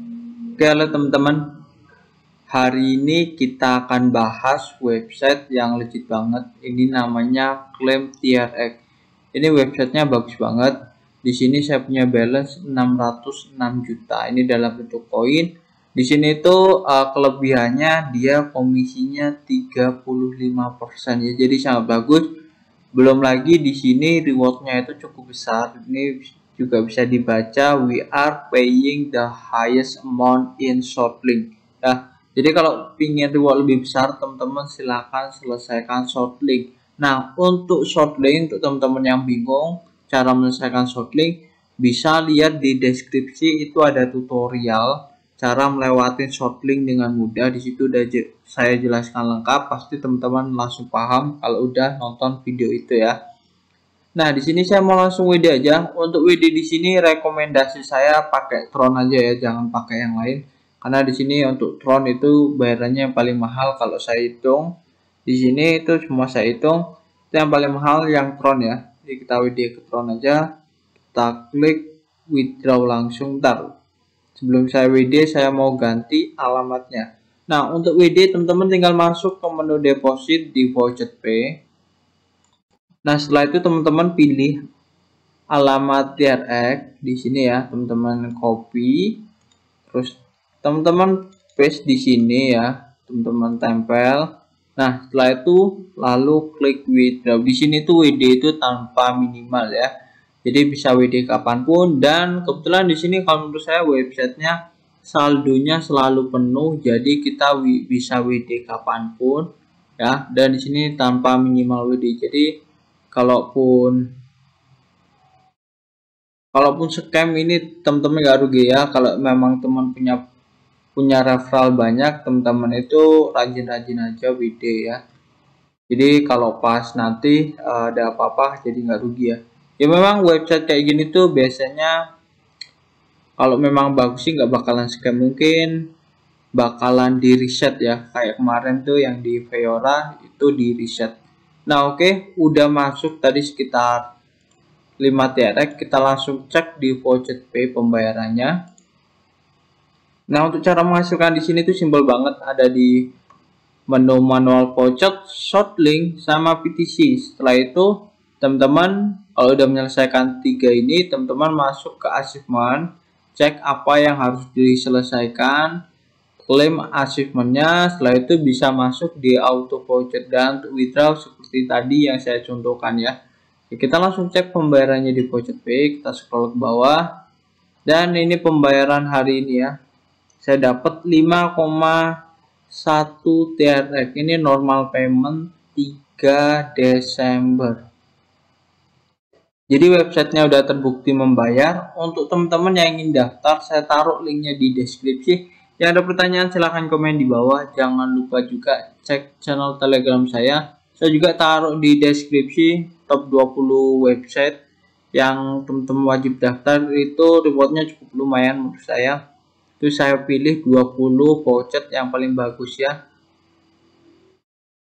Oke halo teman-teman. Hari ini kita akan bahas website yang legit banget. Ini namanya Claim TRX Ini websitenya bagus banget. Di sini saya punya balance 606 juta. Ini dalam bentuk koin. Di sini tuh uh, kelebihannya dia komisinya 35% ya jadi sangat bagus. Belum lagi di sini rewardnya itu cukup besar. Ini juga bisa dibaca we are paying the highest amount in short link. Ya jadi kalau ingin reward lebih besar teman-teman silahkan selesaikan short link. Nah untuk short link untuk teman-teman yang bingung cara menyelesaikan short link bisa lihat di deskripsi itu ada tutorial cara melewati short link dengan mudah. Di situ udah saya jelaskan lengkap pasti teman-teman langsung paham kalau udah nonton video itu ya Nah, di sini saya mau langsung WD aja. Untuk WD di sini rekomendasi saya pakai Tron aja ya, jangan pakai yang lain. Karena di sini untuk Tron itu bayarannya yang paling mahal kalau saya hitung. Di sini itu semua saya hitung itu yang paling mahal yang Tron ya. Jadi kita WD ke Tron aja. Kita klik withdraw langsung ntar. Sebelum saya WD saya mau ganti alamatnya. Nah, untuk WD teman-teman tinggal masuk ke menu deposit di Voucher Pay Nah, setelah itu teman-teman pilih alamat TRX di sini ya, teman-teman copy. Terus teman-teman paste di sini ya, teman-teman tempel. Nah, setelah itu lalu klik withdraw. Di sini tuh WD itu tanpa minimal ya. Jadi bisa WD kapan pun dan kebetulan di sini kalau menurut saya websitenya saldonya selalu penuh jadi kita bisa WD kapan pun ya dan di sini tanpa minimal WD jadi kalaupun kalaupun scam ini teman-teman gak rugi ya. Kalau memang teman punya punya referral banyak teman-teman itu rajin-rajin aja WD ya. Jadi kalau pas nanti uh, ada apa-apa jadi nggak rugi ya. Ya memang website kayak gini tuh biasanya kalau memang bagus sih nggak bakalan scam. Mungkin bakalan di reset ya. Kayak kemarin tuh yang di Veora itu di reset Nah oke okay, udah masuk tadi sekitar 5 TRX kita langsung cek di voucher pay pembayarannya. Nah untuk cara menghasilkan di sini tuh simpel banget ada di menu manual voucher, short link sama PTC. Setelah itu teman-teman kalau udah menyelesaikan tiga ini teman-teman masuk ke achievement cek apa yang harus diselesaikan klaim achievementnya setelah itu bisa masuk di auto voucher dan untuk withdraw seperti tadi yang saya contohkan ya. Kita langsung cek pembayarannya di pay. Kita scroll ke bawah. Dan ini pembayaran hari ini ya. Saya dapat 5,1 TRX. Ini normal payment 3 Desember. Jadi websitenya udah terbukti membayar. Untuk teman-teman yang ingin daftar saya taruh linknya di deskripsi. Yang ada pertanyaan silahkan komen di bawah. Jangan lupa juga cek channel telegram saya. Saya juga taruh di deskripsi top 20 website yang teman-teman wajib daftar itu rewardnya cukup lumayan menurut saya. Itu saya pilih 20 voucher yang paling bagus ya.